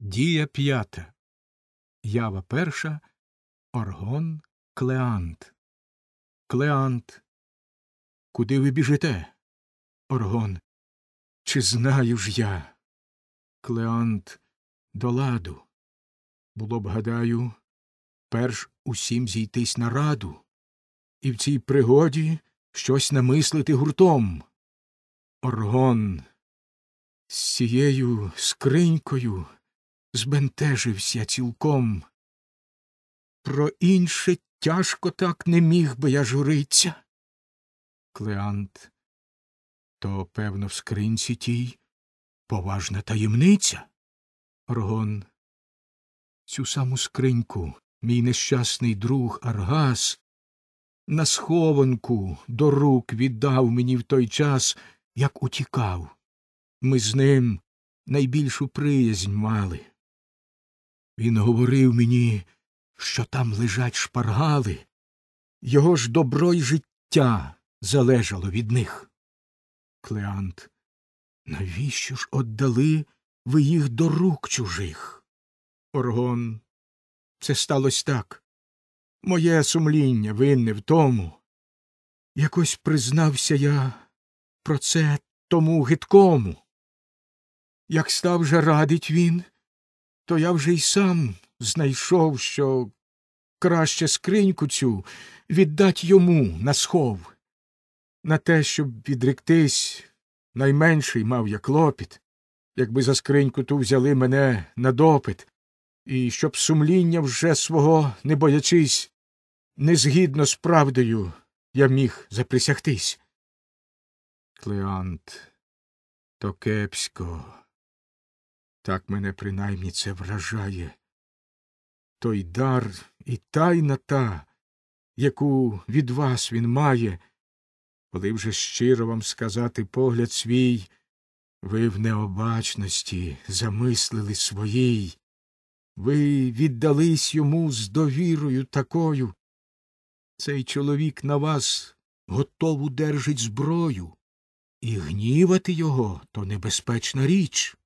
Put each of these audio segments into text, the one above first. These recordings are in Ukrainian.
Дія п'ята. Ява перша. Оргон Клеант. Клеант. Куди ви біжите? Оргон. Чи знаю ж я? Клеант до ладу. Було б, гадаю, перш усім зійтись на раду, і в цій пригоді щось намислити гуртом. Оргон. З цією скринькою збентежився цілком. Про інше тяжко так не міг би я журиться. Клеант. То, певно, в скринці тій поважна таємниця. Оргон. Цю саму скриньку мій нещасний друг Аргас на схованку до рук віддав мені в той час, як утікав. Ми з ним найбільшу приязнь мали. Він говорив мені, що там лежать шпаргали, його ж добро й життя залежало від них. Клеант. Навіщо ж отдали ви їх до рук чужих? Оргон. Це сталося так. Моє сумління винне в тому. Якось признався я про це тому гидкому. Як став же радить він, то я вже й сам знайшов, що краще скриньку цю віддать йому на схов. На те, щоб відректись, найменший мав я клопіт, якби за скриньку ту взяли мене на допит, і щоб сумління вже свого не боячись, незгідно з правдою я міг заприсягтись. Клеант, то кепсько. Так мене принаймні це вражає. Той дар і тайна та, яку від вас він має, коли вже щиро вам сказати погляд свій, ви в необачності замислили своїй, ви віддались йому з довірою такою. Цей чоловік на вас готову держить зброю, і гнівати його то небезпечна річ.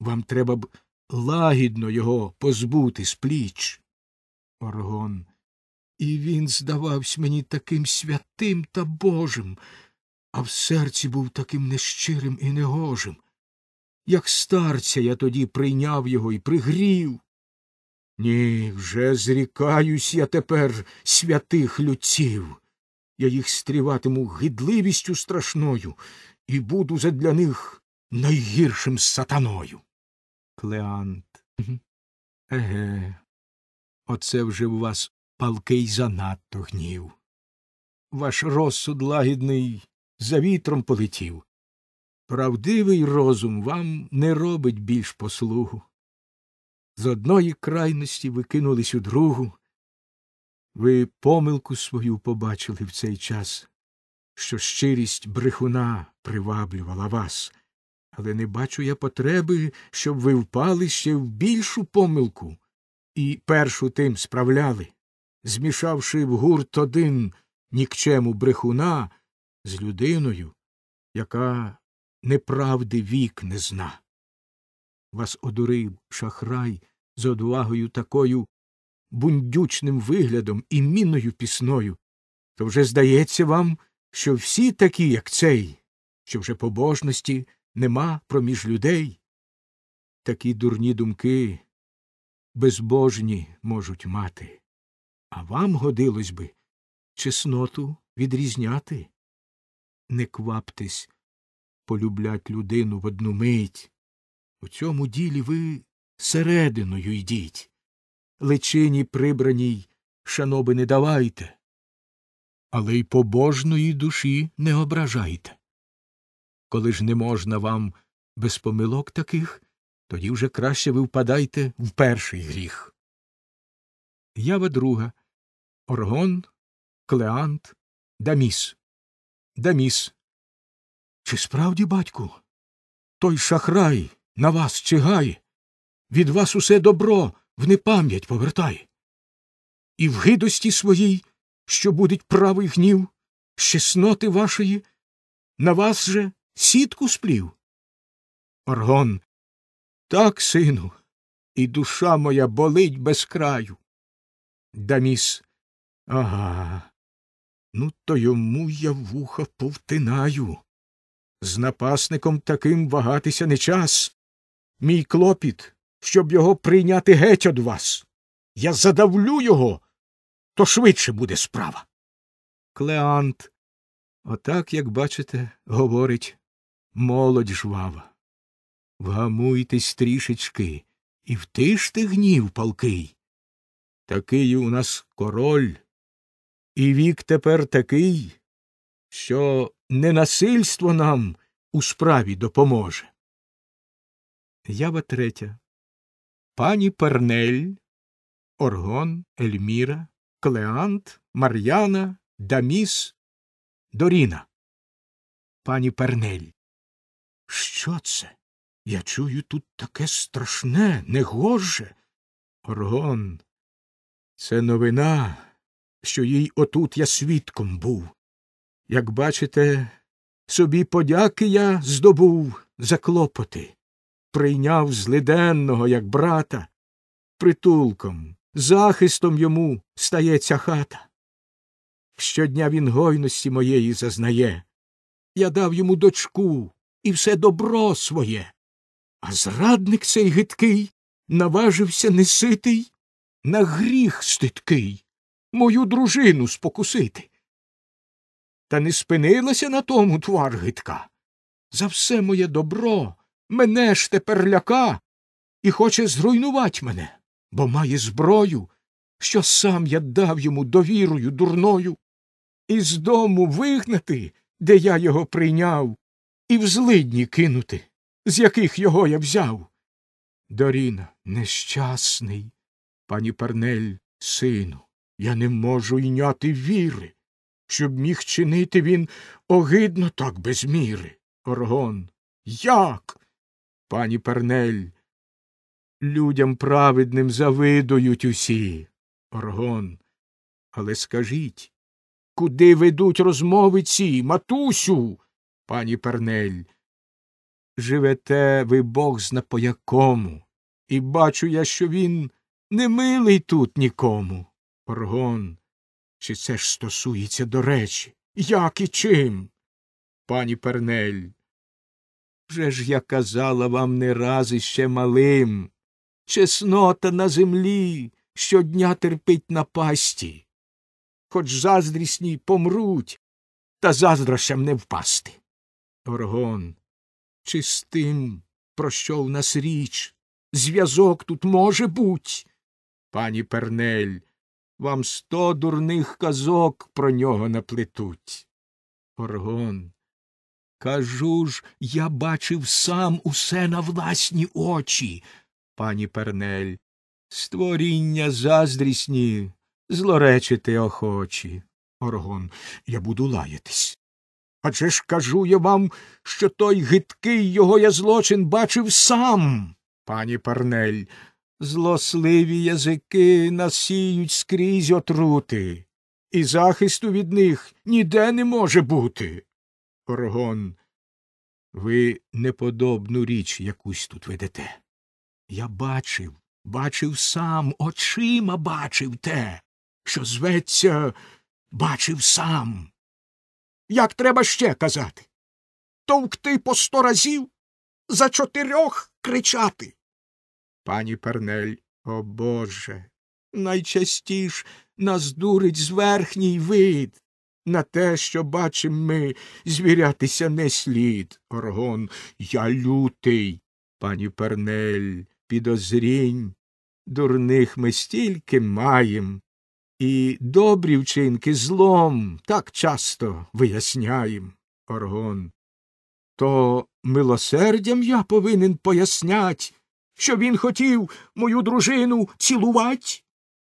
Вам треба б лагідно його позбути з пліч. Оргон. І він здавався мені таким святим та божим, а в серці був таким нещирим і негожим. Як старця я тоді прийняв його і пригрів. Ні, вже зрікаюсь я тепер святих людців. Я їх стріватиму гидливістю страшною і буду задля них найгіршим сатаною. Клеант. Еге, оце вже у вас палкий занадто гнів. Ваш розсуд лагідний за вітром полетів. Правдивий розум вам не робить більш послугу. З одної крайності ви кинулись у другу. Ви помилку свою побачили в цей час, що щирість брехуна приваблювала вас але не бачу я потреби, щоб ви впали ще в більшу помилку і першу тим справляли, змішавши в гурт один нікчему брехуна з людиною, яка неправди вік не зна. Вас одурив шахрай з одвагою такою бундючним виглядом і міною пісною, то вже здається вам, що всі такі, як цей, що вже побожності нема проміж людей. Такі дурні думки безбожні можуть мати, а вам годилось би чесноту відрізняти. Не кваптесь полюблять людину в одну мить. У цьому ділі ви серединою йдіть. Личині прибраній шаноби не давайте, але й побожної душі не ображайте. Коли ж не можна вам без помилок таких, тоді вже краще ви впадайте в перший гріх. Ява друга Оргон, Клеант, Даміс. Даміс. Чи справді, батьку, той шахрай на вас чигає, від вас усе добро в непам'ять повертає? І в гидості своїй, що будить правий гнів, з чесноти вашої, на вас же сітку сплів. Оргон. Так, сину, і душа моя болить без краю. Даміс. Ага. Ну, то йому я вуха повтинаю. З напасником таким вагатися не час. Мій клопіт, щоб його прийняти геть од вас. Я задавлю його, то швидше буде справа. Клеант, отак, як бачите, говорить молодь жвава. Вгамуйтесь трішечки і втиште гнів палкий. Такий у нас король, і вік тепер такий, що ненасильство нам у справі допоможе. Ява третя. Пані Пернель, Оргон, Ельміра, Клеант, Мар'яна, Даміс, Доріна. Пані Пернель. Що це? Я чую тут таке страшне, негоже. Оргон. Це новина, що їй отут я свідком був. Як бачите, собі подяки я здобув за клопоти, прийняв злиденного, як брата, притулком, захистом йому стається хата. Щодня він гойності моєї зазнає. Я дав йому дочку і все добро своє. А зрадник цей гидкий наважився неситий на гріх ститкий мою дружину спокусити. Та не спинилася на тому твар гидка. За все моє добро мене ж тепер ляка і хоче зруйнувати мене, бо має зброю, що сам я дав йому довірою дурною, і з дому вигнати, де я його прийняв, і в злидні кинути, з яких його я взяв. Доріна, нещасний, пані Парнель, сину, я не можу йняти віри, щоб міг чинити він огидно так без міри. Оргон. Як? Пані Парнель. Людям праведним завидують усі. Оргон. Але скажіть, куди ведуть розмови ці, матусю? Пані Парнель. Живете ви бог зна по якому, і бачу я, що він не милий тут нікому. Оргон. Чи це ж стосується до речі? Як і чим? Пані Пернель. Вже ж я казала вам не раз іще малим. Чеснота на землі щодня терпить напасті. Хоч заздрісні помруть, та заздрощам не впасти. Оргон. Чи з тим, про що в нас річ? Зв'язок тут може буть. Пані Пернель, вам сто дурних казок про нього наплетуть. Оргон. Кажу ж, я бачив сам усе на власні очі. Пані Пернель. Створіння заздрісні, злоречити охочі. Оргон. Я буду лаятись. Адже ж кажу я вам, що той гидкий його я злочин бачив сам. Пані Парнель, злосливі язики насіють скрізь отрути, і захисту від них ніде не може бути. Оргон, ви неподобну річ якусь тут ведете. Я бачив, бачив сам, очима бачив те, що зветься, бачив сам. Як треба ще казати? Товкти по сто разів, за чотирьох кричати. Пані Пернель, о Боже, найчастіш нас дурить зверхній вид. На те, що бачим ми, звірятися не слід. Оргон, я лютий, пані Пернель, підозрінь. Дурних ми стільки маєм, і добрі вчинки злом так часто виясняєм. Оргон. То милосердям я повинен пояснять, що він хотів мою дружину цілувать?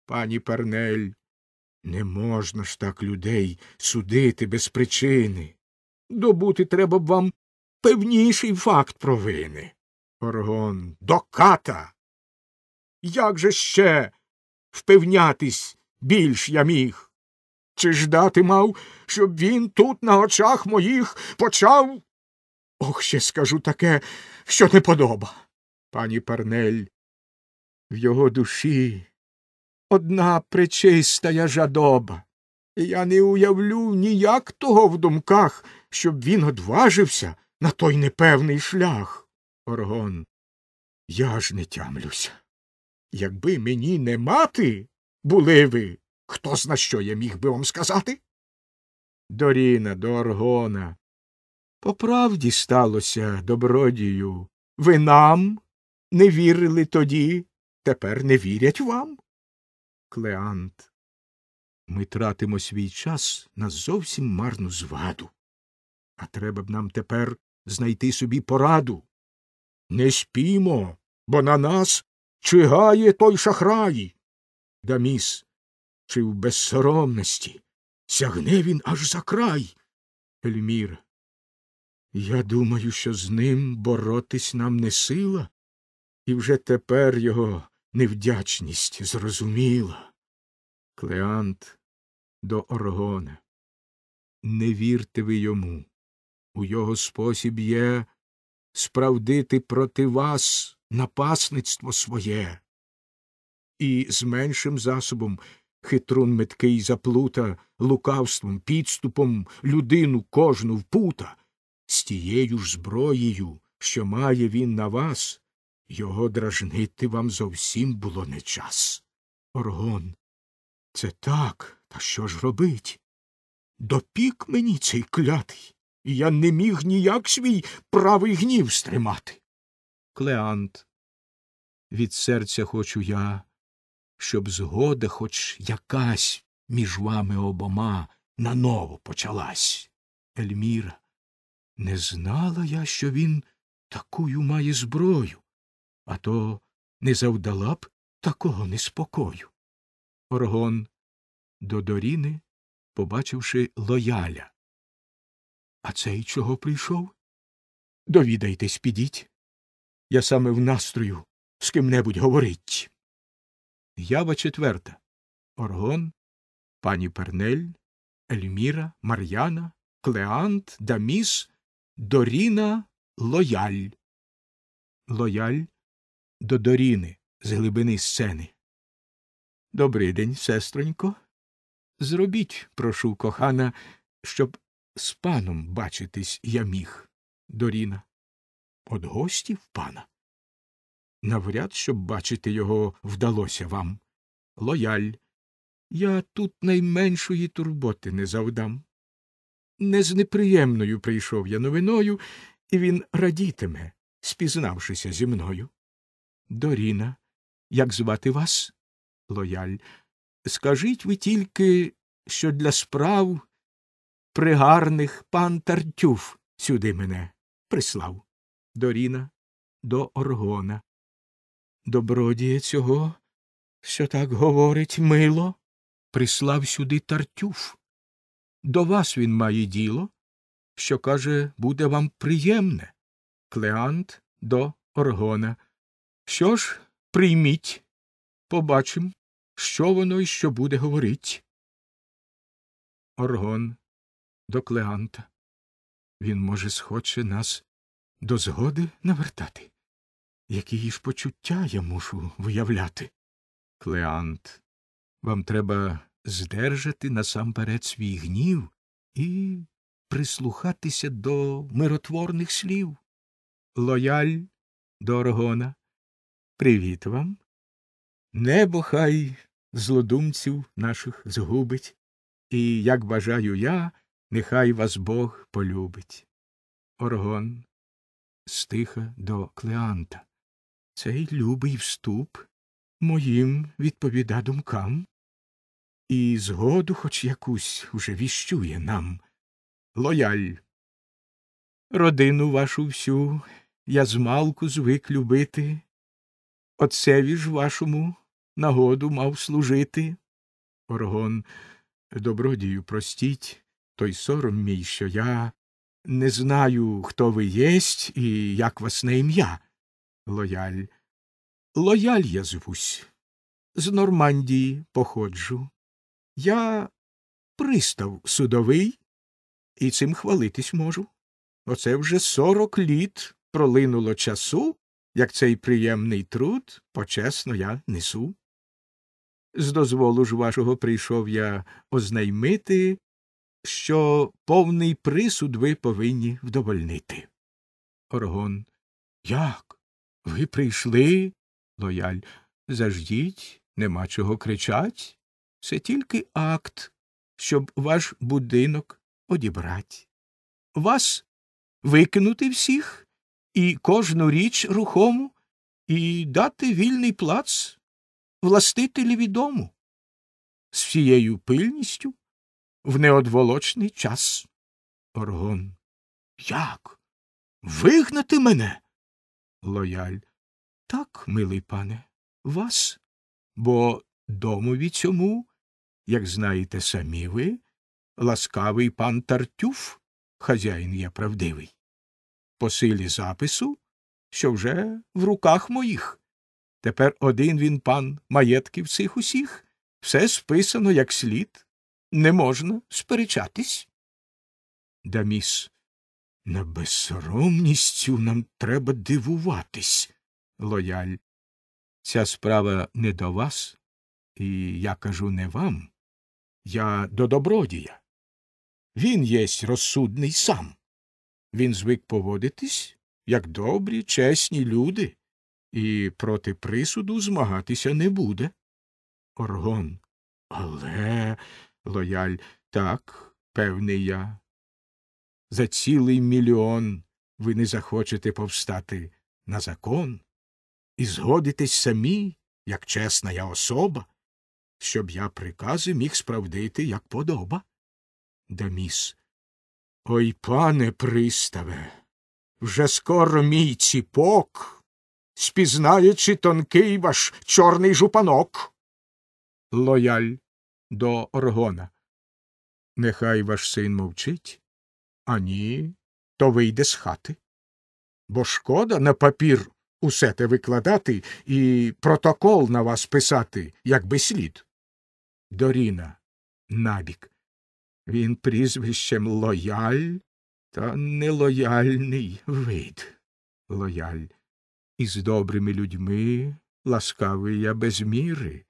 Пані Парнель, не можна ж так людей судити без причини. Добути треба б вам певніший факт провини. Оргон. До ката. Як же ще впевнятись більш я міг? Чи ждати мав, щоб він тут на очах моїх почав? Ох, ще скажу таке, що не подоба. Пані Парнель, В його душі одна пречистая жадоба, я не уявлю ніяк того в думках, щоб він одважився на той непевний шлях. Оргон, я ж не тямлюся. Якби мені не мати були ви, хто зна що я міг би вам сказати? Доріна, до Оргона. По правді сталося, добродію. Ви нам не вірили тоді, тепер не вірять вам. Клеант. Ми тратимо свій час на зовсім марну зваду. А треба б нам тепер знайти собі пораду. Не спімо, бо на нас чигає той шахрай. Даміс, чи в безсоромності сягне він аж за край. Ельмір. Я думаю, що з ним боротись нам не сила, і вже тепер його невдячність зрозуміла. Клеант до Оргона. Не вірте ви йому. У його спосіб є справдити проти вас напасництво своє. І з меншим засобом хитрун меткий заплута, лукавством, підступом людину кожну впута, з тією ж зброєю, що має він на вас, його дражнити вам зовсім було не час. Оргон, це так, та що ж робить? Допік мені цей клятий, і я не міг ніяк свій правий гнів стримати. Клеант, від серця хочу я, щоб згода хоч якась між вами обома наново почалась. Ельміра, не знала я, що він такую має зброю, а то не завдала б такого неспокою. Оргон до Доріни, побачивши лояля. А цей чого прийшов? Довідайтесь, підіть. Я саме в настрою з ким-небудь говорить. Ява четверта. Оргон, пані Пернель, Ельміра, Мар'яна, Клеант, Даміс, Доріна, Лояль. Лояль до Доріни з глибини сцени. Добрий день, сестронько. Зробіть, прошу, кохана, щоб з паном бачитись я міг. Доріна. От гостів пана. Навряд, щоб бачити його вдалося вам. Лояль. Я тут найменшої турботи не завдам. Не з неприємною прийшов я новиною, і він радітиме, спізнавшися зі мною. Доріна, як звати вас? Лояль. Скажіть ви тільки, що для справ пригарних пан Тартюф сюди мене прислав. Доріна до Оргона. Добродіє цього, що так говорить мило, прислав сюди Тартюф. До вас він має діло, що, каже, буде вам приємне. Клеант до Оргона. Що ж, прийміть, побачим, що воно і що буде говорить. Оргон до Клеанта. Він, може, схоче нас до згоди навертати. Які ж почуття я мушу виявляти? Клеант. Вам треба здержати насамперед свій гнів і прислухатися до миротворних слів. Лояль до Оргона. Привіт вам. Небо хай злодумців наших згубить, і, як бажаю я, нехай вас Бог полюбить. Оргон стиха до Клеанта. Цей любий вступ моїм відповіда думкам, і згоду хоч якусь уже віщує нам. Лояль. Родину вашу всю я змалку звик любити, Отцеві ж вашому нагоду мав служити. Оргон, добродію, простіть, той сором мій, що я не знаю, хто ви єсть і як вас на ім'я. Лояль. Лояль я звусь. З Нормандії походжу. Я пристав судовий, і цим хвалитись можу. Оце вже сорок літ пролинуло часу, як цей приємний труд почесно я несу. З дозволу ж вашого прийшов я ознаймити, що повний присуд ви повинні вдовольнити. Оргон. Як? Ви прийшли? Лояль. Заждіть, нема чого кричать. Це тільки акт, щоб ваш будинок одібрать. Вас викинути всіх і кожну річ рухому, і дати вільний плац властителі дому з всією пильністю в неодволочний час. Оргон. Як? Вигнати мене? Лояль. Так, милий пане, вас, бо домові цьому, як знаєте самі ви, ласкавий пан Тартюф, хазяїн є правдивий. По силі запису, що вже в руках моїх. Тепер один він пан маєтків цих усіх, все списано як слід, не можна сперечатись. Даміс. На безсоромністю нам треба дивуватись. Лояль. Ця справа не до вас, і я кажу не вам. Я до добродія. Він єсть розсудний сам. Він звик поводитись, як добрі, чесні люди, і проти присуду змагатися не буде. Оргон. Але, лояль, так, певний я. За цілий мільйон ви не захочете повстати на закон і згодитесь самі, як чесна я особа, щоб я прикази міг справдити, як подоба. Даміс. Ой, пане приставе, вже скоро мій ціпок, спізнає, чи тонкий ваш чорний жупанок. Лояль до Оргона. Нехай ваш син мовчить, а ні, то вийде з хати. Бо шкода на папір усе те викладати і протокол на вас писати, як би слід. Доріна набік. Він прізвищем лояль, та нелояльний вид. Лояль. Із добрими людьми ласкавий я без міри.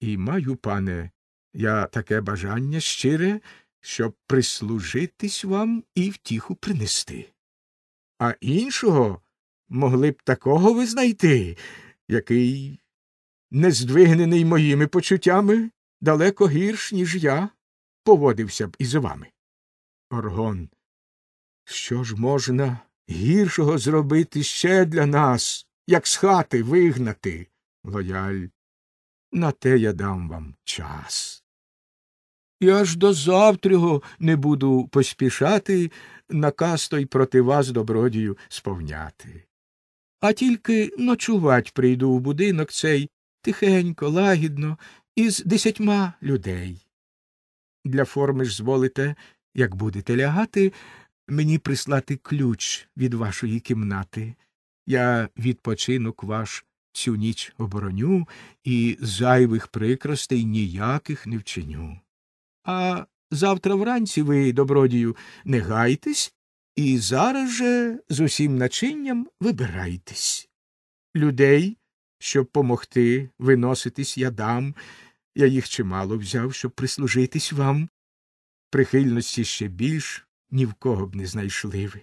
І маю, пане, я таке бажання щире, щоб прислужитись вам і втіху принести. А іншого могли б такого ви знайти, який, не здвигнений моїми почуттями, далеко гірш, ніж я, поводився б із вами. Оргон. Що ж можна гіршого зробити ще для нас, як з хати вигнати? Лояль. На те я дам вам час. Я ж до завтрього не буду поспішати наказ той проти вас, добродію, сповняти. А тільки ночувать прийду в будинок цей тихенько, лагідно, із десятьма людей. Для форми ж зволите, як будете лягати, мені прислати ключ від вашої кімнати. Я відпочинок ваш цю ніч обороню і зайвих прикростей ніяких не вчиню. А завтра вранці ви, добродію, не гайтесь і зараз же з усім начинням вибирайтесь. Людей, щоб помогти виноситись, я дам, я їх чимало взяв, щоб прислужитись вам. Прихильності ще більш ні в кого б не знайшли ви.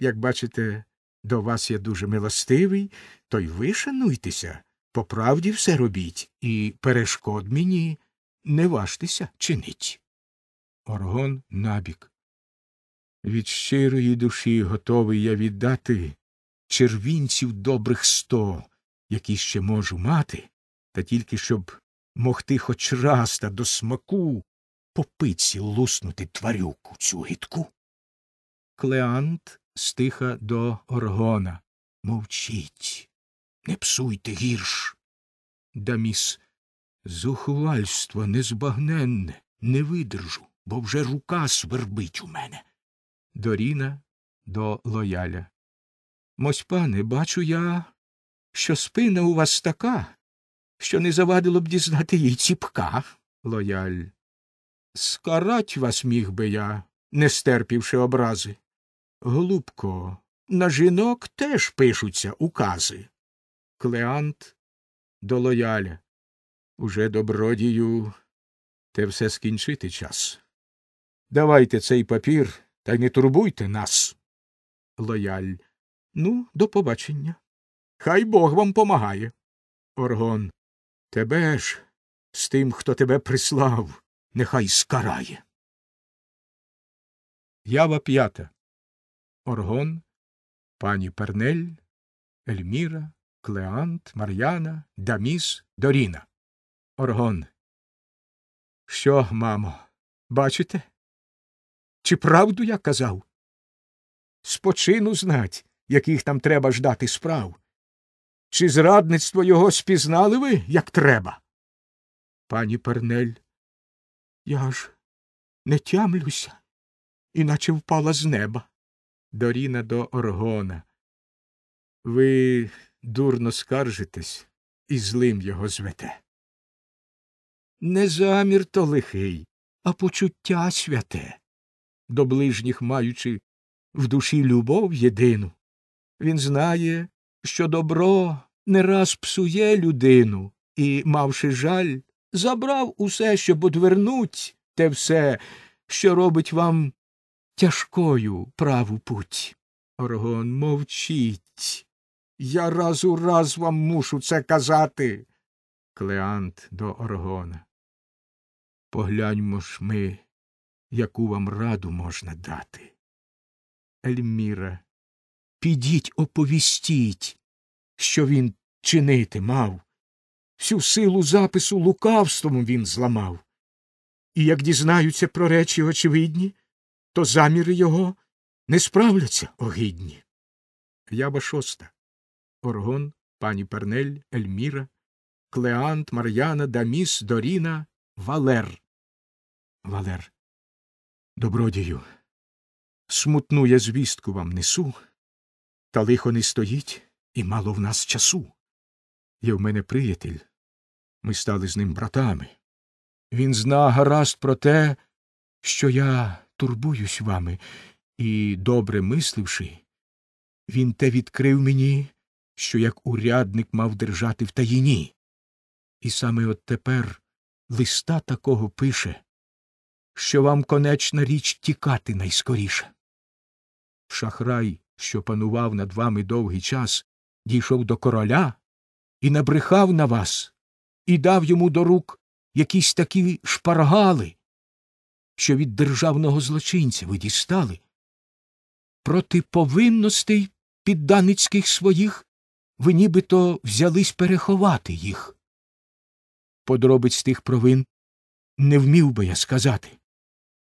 Як бачите, до вас я дуже милостивий, то й ви шануйтеся, по правді все робіть, і перешкод мені не важтеся чинить. Оргон набік. Від щирої душі готовий я віддати червінців добрих сто, які ще можу мати, та тільки щоб могти хоч раз та до смаку по пиці луснути тварюку цю гидку. Клеант стиха до Оргона. Мовчіть, не псуйте гірш. Даміс. Зухвальство незбагненне, не видержу, бо вже рука свербить у мене. Доріна до лояля. Мось, пане, бачу я, що спина у вас така, що не завадило б дізнати їй ціпка. Лояль. Скарать вас міг би я, не стерпівши образи. Голубко, на жінок теж пишуться укази. Клеант до лояля. Уже добродію, те все скінчити час. Давайте цей папір та й не турбуйте нас. Лояль. Ну, до побачення. Хай Бог вам помагає. Оргон. Тебе ж з тим, хто тебе прислав, нехай скарає. Ява п'ята. Оргон, пані Пернель, Ельміра, Клеант, Мар'яна, Даміс, Доріна. Оргон. Що, мамо, бачите? Чи правду я казав? Спочину знать, яких там треба ждати справ. Чи зрадництво його спізнали ви, як треба? Пані Пернель, я ж не тямлюся, іначе впала з неба. Доріна до Оргона. Ви дурно скаржитесь і злим його звете. Не замір то лихий, а почуття святе, до ближніх маючи в душі любов єдину. Він знає, що добро не раз псує людину, і, мавши жаль, забрав усе, щоб одвернуть те все, що робить вам тяжкою праву путь. Оргон, мовчіть. Я раз у раз вам мушу це казати. Клеант до Оргона. Погляньмо ж ми, яку вам раду можна дати. Ельміра, підіть оповістіть, що він чинити мав. Всю силу запису лукавством він зламав. І як дізнаються про речі очевидні, то заміри його не справляться огидні. Яба шоста. Оргон, пані Пернель, Ельміра, Клеант, Мар'яна, Даміс, Доріна, Валер. Валер. Добродію. Смутну я звістку вам несу, та лихо не стоїть, і мало в нас часу. Є в мене приятель. Ми стали з ним братами. Він зна гаразд про те, що я турбуюсь вами, і, добре мисливши, він те відкрив мені, що як урядник мав держати в таїні. І саме от тепер листа такого пише, що вам конечна річ тікати найскоріше. Шахрай, що панував над вами довгий час, дійшов до короля і набрехав на вас, і дав йому до рук якісь такі шпаргали, що від державного злочинця ви дістали. Проти повинностей підданицьких своїх ви нібито взялись переховати їх. Подробиць тих провин не вмів би я сказати,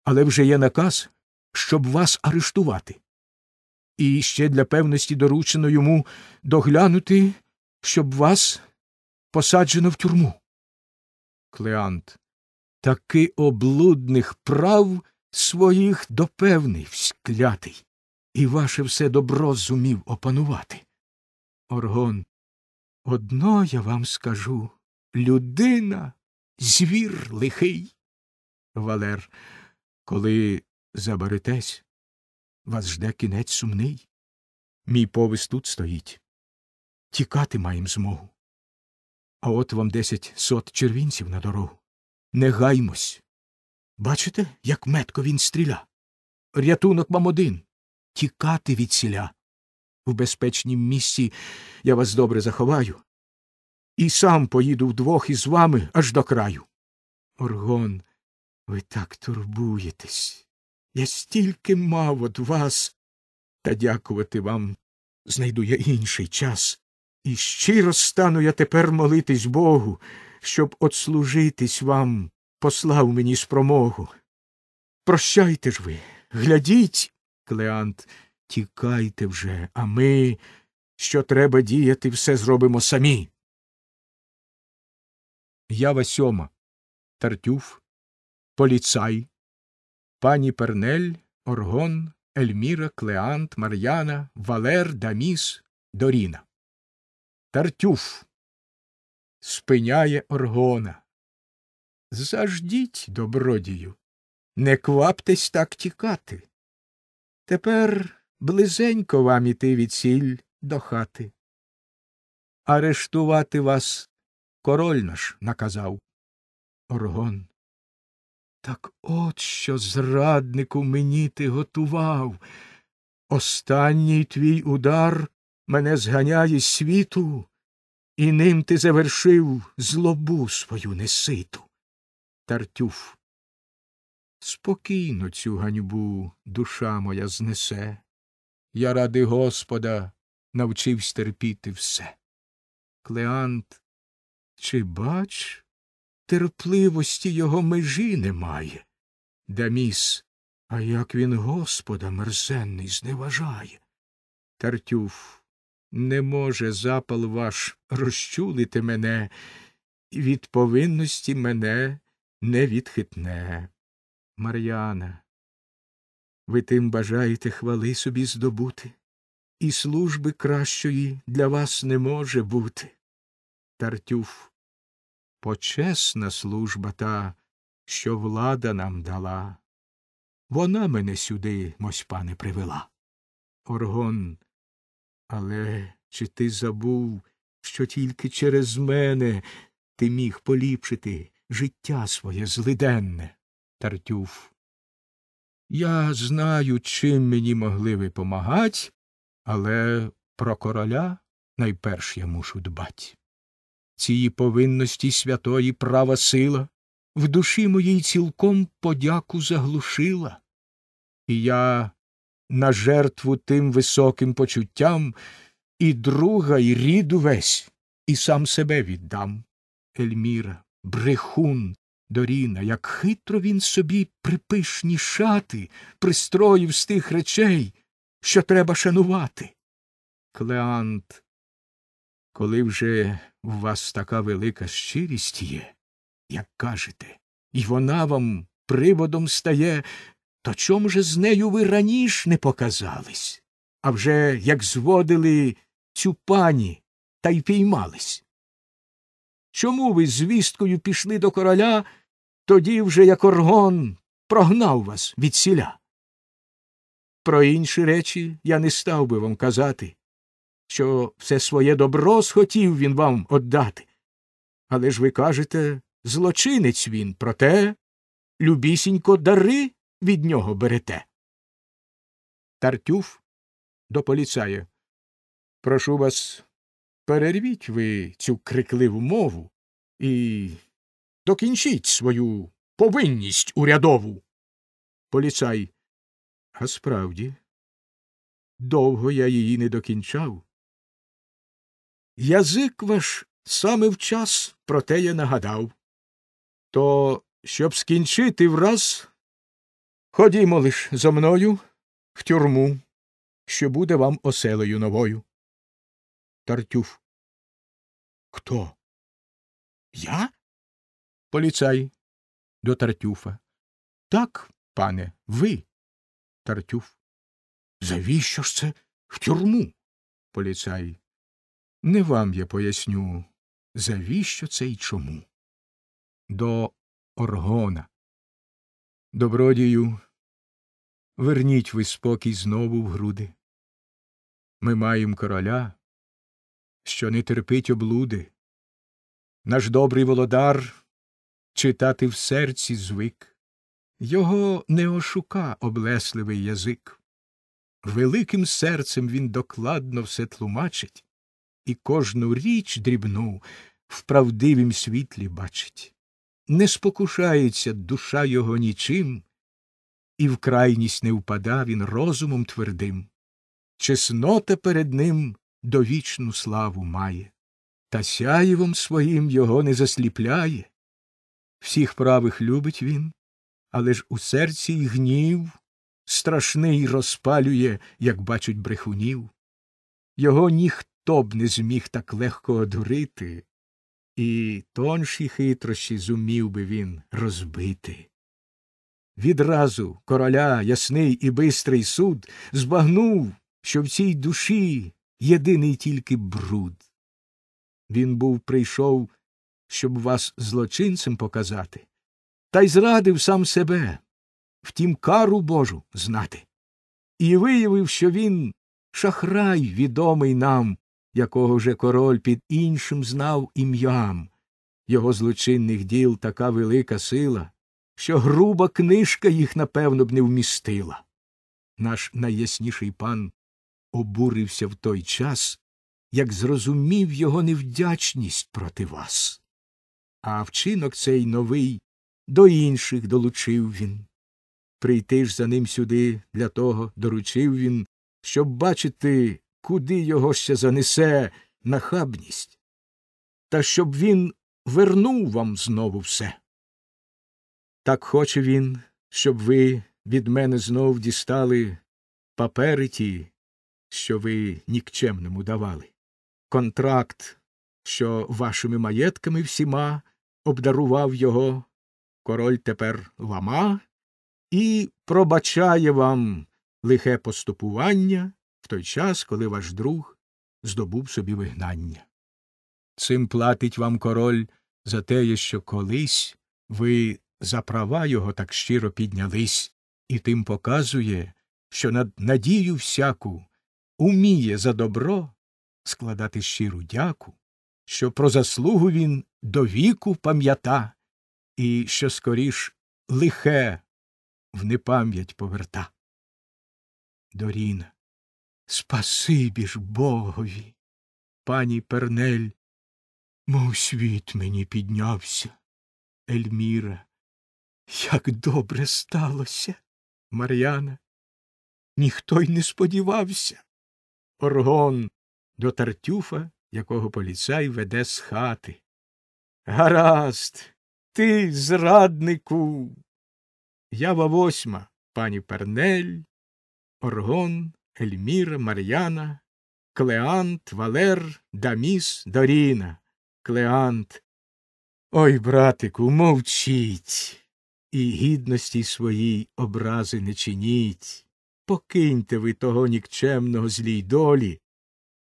але вже є наказ, щоб вас арештувати. І ще для певності доручено йому доглянути, щоб вас посаджено в тюрму. Клеант. Таки облудних прав своїх допевнив склятий, і ваше все добро зумів опанувати. Оргон. Одно я вам скажу людина звір лихий. Валер. Коли заберетесь, вас жде кінець сумний. Мій повис тут стоїть. Тікати маєм змогу. А от вам десять сот червінців на дорогу. Не гаймось. Бачите, як метко він стріля? Рятунок вам один тікати від сіля. В безпечнім місці я вас добре заховаю. І сам поїду вдвох із вами аж до краю. Оргон, ви так турбуєтесь. Я стільки мав од вас, та дякувати вам знайду я інший час. І щиро стану я тепер молитись Богу, щоб отслужитись вам послав мені спромогу. Прощайте ж ви, глядіть, Клеант, тікайте вже, а ми, що треба діяти, все зробимо самі. Ява сьома. Тартюф, поліцай, пані Пернель, Оргон, Ельміра, Клеант, Мар'яна, Валер, Даміс, Доріна. Тартюф спиняє Оргона. Заждіть, добродію, не кваптесь так тікати. Тепер близенько вам іти від сіль до хати. арештувати вас король наш наказав. Оргон. Так от що, зраднику, мені ти готував. Останній твій удар мене зганяє світу, і ним ти завершив злобу свою неситу. Тартюф. Спокійно цю ганьбу душа моя знесе. Я ради Господа навчився терпіти все. Клеант, чи бач, терпливості його межі немає. Даміс, а як він Господа мерзенний зневажає. Тартюф, не може запал ваш розчулити мене, і від повинності мене не відхитне. Мар'яна, ви тим бажаєте хвали собі здобути, і служби кращої для вас не може бути. Тартюф, почесна служба та, що влада нам дала. Вона мене сюди, мось пане, привела. Оргон, але чи ти забув, що тільки через мене ти міг поліпшити життя своє злиденне? Тартюф. Я знаю, чим мені могли ви помагать, але про короля найперш я мушу дбать. Цієї повинності святої права сила в душі моїй цілком подяку заглушила, і я на жертву тим високим почуттям і друга, і ріду весь, і сам себе віддам. Ельміра, брехун, Доріна, як хитро він собі припишні шати пристроїв з тих речей, що треба шанувати. Клеант, коли вже у вас така велика щирість є, як кажете, і вона вам приводом стає, то чом же з нею ви раніше не показались, а вже як зводили цю пані та й піймались? Чому ви звісткою пішли до короля, тоді вже як оргон прогнав вас від сіля? Про інші речі я не став би вам казати, що все своє добро схотів він вам отдати. Але ж ви кажете, злочинець він, проте любісінько дари від нього берете. Тартюф до поліцая. Прошу вас, перервіть ви цю крикливу мову і докінчіть свою повинність урядову. Поліцай. А справді, довго я її не докінчав. Язик ваш саме вчас про те я нагадав. То, щоб скінчити враз, ходімо лиш зо мною в тюрму, що буде вам оселею новою. Тартюф. Хто? Я? Поліцай. До Тартюфа. Так, пане, ви. Тартюф. Завіщо ж це в тюрму? Поліцай. Не вам я поясню, завіщо це й чому. До Оргона. Добродію, верніть ви спокій знову в груди. Ми маємо короля, що не терпить облуди. Наш добрий володар читати в серці звик, його не ошука облесливий язик. Великим серцем він докладно все тлумачить, і кожну річ дрібну в правдивім світлі бачить. Не спокушається душа його нічим, і в крайність не впада він розумом твердим. Чеснота перед ним довічну славу має, та сяєвом своїм його не засліпляє. Всіх правих любить він, але ж у серці й гнів страшний розпалює, як бачать брехунів. Його ніхто б не зміг так легко одурити, і тонші хитрощі зумів би він розбити. Відразу короля ясний і бистрий суд збагнув, що в цій душі єдиний тільки бруд. Він був прийшов, щоб вас злочинцем показати, та й зрадив сам себе, втім кару Божу знати, і виявив, що він шахрай відомий нам якого вже король під іншим знав ім'ям. Його злочинних діл така велика сила, що груба книжка їх, напевно, б не вмістила. Наш найясніший пан обурився в той час, як зрозумів його невдячність проти вас. А вчинок цей новий до інших долучив він. Прийти ж за ним сюди для того доручив він, щоб бачити, куди його ще занесе нахабність, та щоб він вернув вам знову все. Так хоче він, щоб ви від мене знов дістали папери ті, що ви нікчемному давали, контракт, що вашими маєтками всіма обдарував його, король тепер лама і пробачає вам лихе поступування в той час, коли ваш друг здобув собі вигнання. Цим платить вам король за те, що колись ви за права його так щиро піднялись, і тим показує, що над надію всяку уміє за добро складати щиру дяку, що про заслугу він до віку пам'ята, і що скоріш лихе в непам'ять поверта. Доріна, спасибі ж Богові, пані Пернель, мов світ мені піднявся. Ельміра, як добре сталося. Мар'яна, ніхто й не сподівався. Оргон до Тартюфа, якого поліцай веде з хати. Гаразд, ти, зраднику. Ява восьма, пані Пернель, Оргон, Ельміра, Мар'яна, Клеант, Валер, Даміс, Доріна, Клеант. Ой, братику, мовчіть, і гідності своїй образи не чиніть. Покиньте ви того нікчемного злій долі.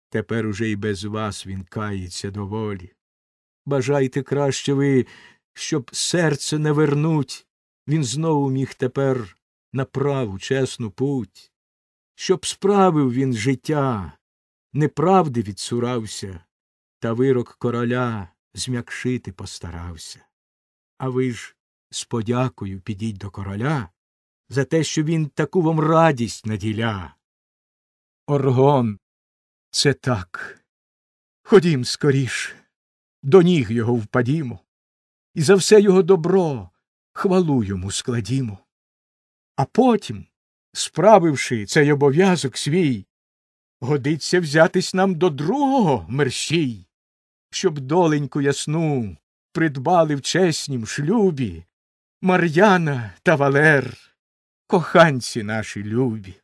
Тепер уже й без вас він кається доволі. Бажайте краще ви, щоб серце не вернуть, він знову міг тепер на праву чесну путь, щоб справив він життя, неправди відсурався, та вирок короля зм'якшити постарався. А ви ж з подякою підіть до короля за те, що він таку вам радість наділя. Оргон, це так. Ходім скоріш, до ніг його впадімо, і за все його добро хвалу йому складімо. А потім, справивши цей обов'язок свій, годиться взятись нам до другого мерщій, щоб доленьку ясну придбали в чеснім шлюбі Мар'яна та Валер, коханці наші любі.